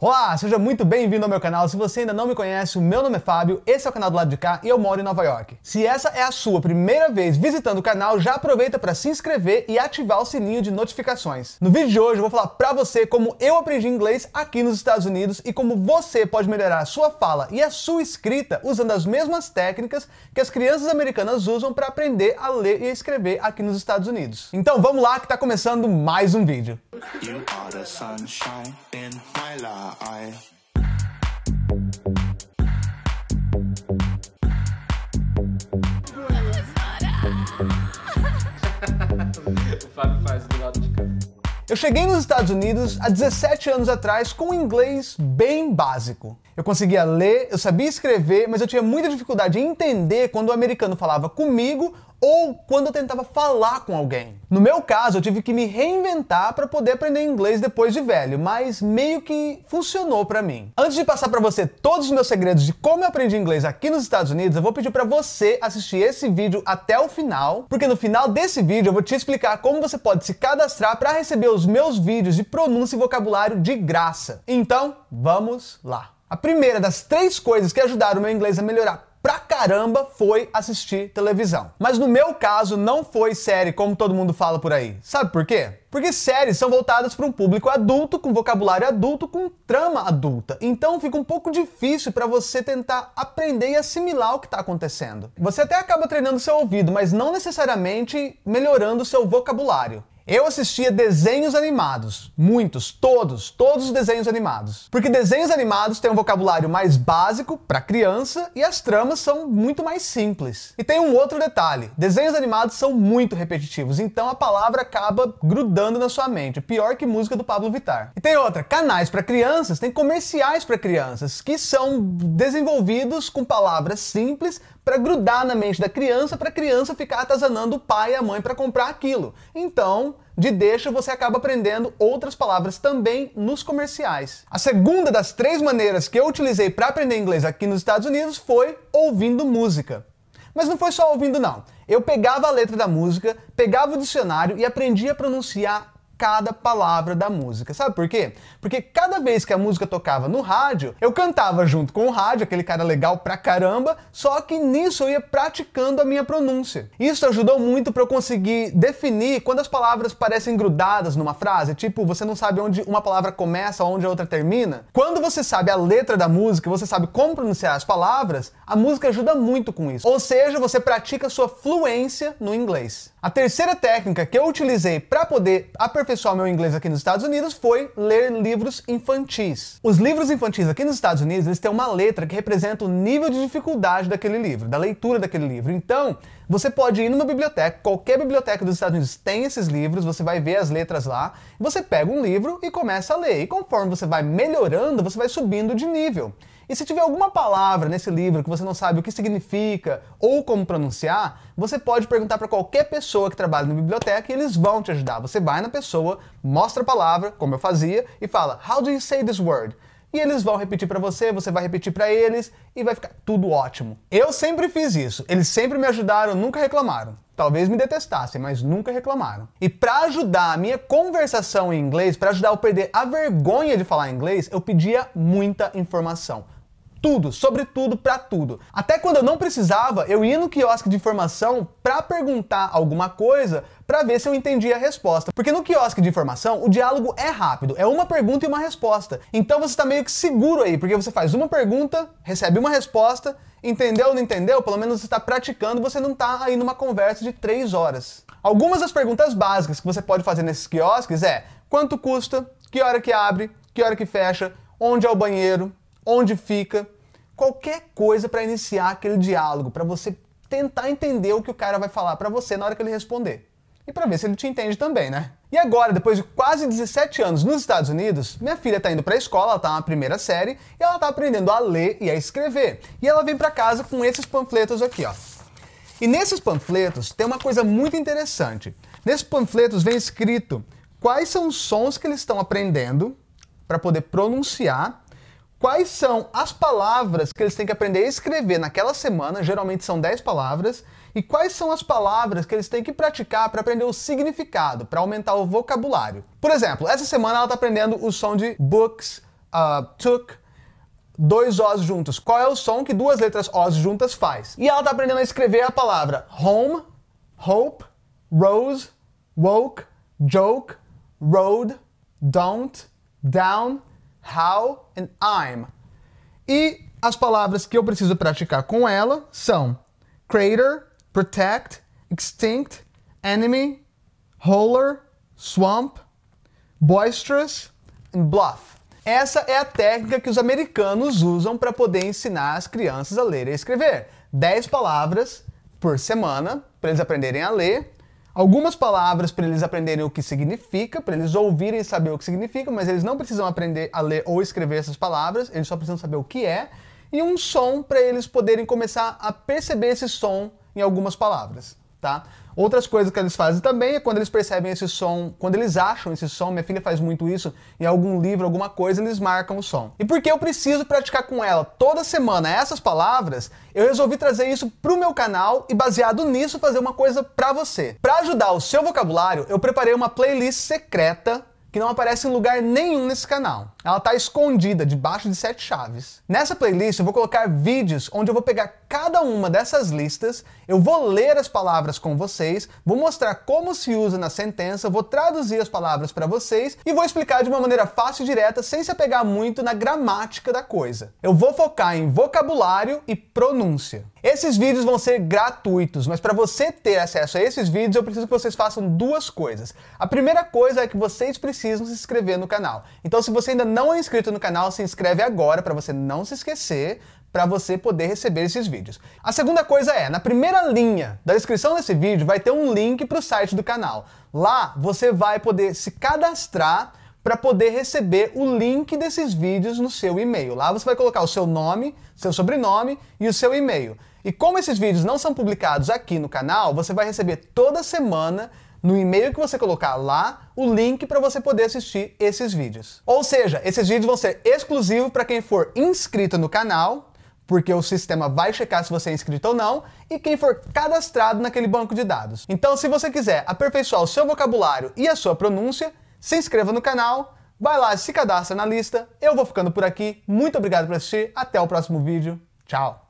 Olá, seja muito bem-vindo ao meu canal. Se você ainda não me conhece, o meu nome é Fábio, esse é o canal do lado de cá e eu moro em Nova York. Se essa é a sua primeira vez visitando o canal, já aproveita para se inscrever e ativar o sininho de notificações. No vídeo de hoje eu vou falar para você como eu aprendi inglês aqui nos Estados Unidos e como você pode melhorar a sua fala e a sua escrita usando as mesmas técnicas que as crianças americanas usam para aprender a ler e escrever aqui nos Estados Unidos. Então vamos lá que está começando mais um vídeo. You are the sunshine in my life. o Fábio faz do lado de cá. Eu cheguei nos Estados Unidos há 17 anos atrás com um inglês bem básico. Eu conseguia ler, eu sabia escrever, mas eu tinha muita dificuldade em entender quando o americano falava comigo ou quando eu tentava falar com alguém. No meu caso, eu tive que me reinventar para poder aprender inglês depois de velho, mas meio que funcionou para mim. Antes de passar para você todos os meus segredos de como eu aprendi inglês aqui nos Estados Unidos, eu vou pedir para você assistir esse vídeo até o final, porque no final desse vídeo eu vou te explicar como você pode se cadastrar para receber os meus vídeos de pronúncia e vocabulário de graça. Então, vamos lá. A primeira das três coisas que ajudaram o meu inglês a melhorar pra caramba foi assistir televisão. Mas no meu caso não foi série como todo mundo fala por aí. Sabe por quê? Porque séries são voltadas para um público adulto, com vocabulário adulto, com trama adulta. Então fica um pouco difícil para você tentar aprender e assimilar o que está acontecendo. Você até acaba treinando seu ouvido, mas não necessariamente melhorando seu vocabulário. Eu assistia desenhos animados, muitos, todos, todos os desenhos animados. Porque desenhos animados têm um vocabulário mais básico para criança e as tramas são muito mais simples. E tem um outro detalhe: desenhos animados são muito repetitivos, então a palavra acaba grudando na sua mente, pior que música do Pablo Vittar. E tem outra, canais para crianças, tem comerciais para crianças que são desenvolvidos com palavras simples para grudar na mente da criança, para a criança ficar atazanando o pai e a mãe para comprar aquilo. Então, de deixa você acaba aprendendo outras palavras também nos comerciais. A segunda das três maneiras que eu utilizei para aprender inglês aqui nos Estados Unidos foi ouvindo música. Mas não foi só ouvindo não. Eu pegava a letra da música, pegava o dicionário e aprendia a pronunciar cada palavra da música. Sabe por quê? Porque cada vez que a música tocava no rádio, eu cantava junto com o rádio, aquele cara legal pra caramba, só que nisso eu ia praticando a minha pronúncia. Isso ajudou muito para eu conseguir definir quando as palavras parecem grudadas numa frase, tipo, você não sabe onde uma palavra começa, onde a outra termina. Quando você sabe a letra da música, você sabe como pronunciar as palavras, a música ajuda muito com isso. Ou seja, você pratica sua fluência no inglês. A terceira técnica que eu utilizei para poder aperfeiçoar meu inglês aqui nos Estados Unidos foi ler livros infantis. Os livros infantis aqui nos Estados Unidos, eles têm uma letra que representa o nível de dificuldade daquele livro, da leitura daquele livro. Então, você pode ir numa biblioteca, qualquer biblioteca dos Estados Unidos tem esses livros, você vai ver as letras lá, você pega um livro e começa a ler. E conforme você vai melhorando, você vai subindo de nível. E se tiver alguma palavra nesse livro que você não sabe o que significa ou como pronunciar, você pode perguntar para qualquer pessoa que trabalha na biblioteca e eles vão te ajudar. Você vai na pessoa, mostra a palavra, como eu fazia, e fala: How do you say this word? E eles vão repetir para você, você vai repetir para eles e vai ficar tudo ótimo. Eu sempre fiz isso. Eles sempre me ajudaram, nunca reclamaram. Talvez me detestassem, mas nunca reclamaram. E para ajudar a minha conversação em inglês, para ajudar eu a perder a vergonha de falar inglês, eu pedia muita informação tudo, sobre tudo, para tudo. Até quando eu não precisava, eu ia no quiosque de informação para perguntar alguma coisa para ver se eu entendia a resposta. Porque no quiosque de informação, o diálogo é rápido, é uma pergunta e uma resposta. Então você está meio que seguro aí, porque você faz uma pergunta, recebe uma resposta, entendeu ou não entendeu? Pelo menos você está praticando, você não está aí numa conversa de três horas. Algumas das perguntas básicas que você pode fazer nesses quiosques é quanto custa, que hora que abre, que hora que fecha, onde é o banheiro, onde fica, qualquer coisa para iniciar aquele diálogo, para você tentar entender o que o cara vai falar para você na hora que ele responder. E para ver se ele te entende também, né? E agora, depois de quase 17 anos nos Estados Unidos, minha filha tá indo para a escola, ela tá na primeira série, e ela tá aprendendo a ler e a escrever. E ela vem para casa com esses panfletos aqui, ó. E nesses panfletos tem uma coisa muito interessante. Nesses panfletos vem escrito quais são os sons que eles estão aprendendo para poder pronunciar quais são as palavras que eles têm que aprender a escrever naquela semana, geralmente são 10 palavras, e quais são as palavras que eles têm que praticar para aprender o significado, para aumentar o vocabulário. Por exemplo, essa semana ela está aprendendo o som de books, uh, took, dois Os juntos. Qual é o som que duas letras Os juntas faz? E ela tá aprendendo a escrever a palavra home, hope, rose, woke, joke, road, don't, down, how and I'm. E as palavras que eu preciso praticar com ela são crater, protect, extinct, enemy, holler, swamp, boisterous e bluff. Essa é a técnica que os americanos usam para poder ensinar as crianças a ler e escrever. 10 palavras por semana para eles aprenderem a ler algumas palavras para eles aprenderem o que significa, para eles ouvirem e saber o que significa, mas eles não precisam aprender a ler ou escrever essas palavras, eles só precisam saber o que é, e um som para eles poderem começar a perceber esse som em algumas palavras, tá? Outras coisas que eles fazem também é quando eles percebem esse som, quando eles acham esse som, minha filha faz muito isso, em algum livro, alguma coisa, eles marcam o som. E porque eu preciso praticar com ela toda semana essas palavras, eu resolvi trazer isso pro meu canal e baseado nisso fazer uma coisa para você. Para ajudar o seu vocabulário, eu preparei uma playlist secreta que não aparece em lugar nenhum nesse canal. Ela está escondida debaixo de sete chaves. Nessa playlist eu vou colocar vídeos onde eu vou pegar cada uma dessas listas, eu vou ler as palavras com vocês, vou mostrar como se usa na sentença, vou traduzir as palavras para vocês e vou explicar de uma maneira fácil e direta, sem se apegar muito na gramática da coisa. Eu vou focar em vocabulário e pronúncia. Esses vídeos vão ser gratuitos, mas para você ter acesso a esses vídeos, eu preciso que vocês façam duas coisas. A primeira coisa é que vocês precisam se inscrever no canal. Então, se você ainda não é inscrito no canal, se inscreve agora para você não se esquecer, para você poder receber esses vídeos. A segunda coisa é, na primeira linha da descrição desse vídeo vai ter um link para o site do canal. Lá você vai poder se cadastrar para poder receber o link desses vídeos no seu e-mail. Lá você vai colocar o seu nome, seu sobrenome e o seu e-mail. E como esses vídeos não são publicados aqui no canal, você vai receber toda semana no e-mail que você colocar lá o link para você poder assistir esses vídeos. Ou seja, esses vídeos vão ser exclusivos para quem for inscrito no canal, porque o sistema vai checar se você é inscrito ou não, e quem for cadastrado naquele banco de dados. Então, se você quiser aperfeiçoar o seu vocabulário e a sua pronúncia, se inscreva no canal, vai lá se cadastra na lista. Eu vou ficando por aqui. Muito obrigado por assistir. Até o próximo vídeo. Tchau!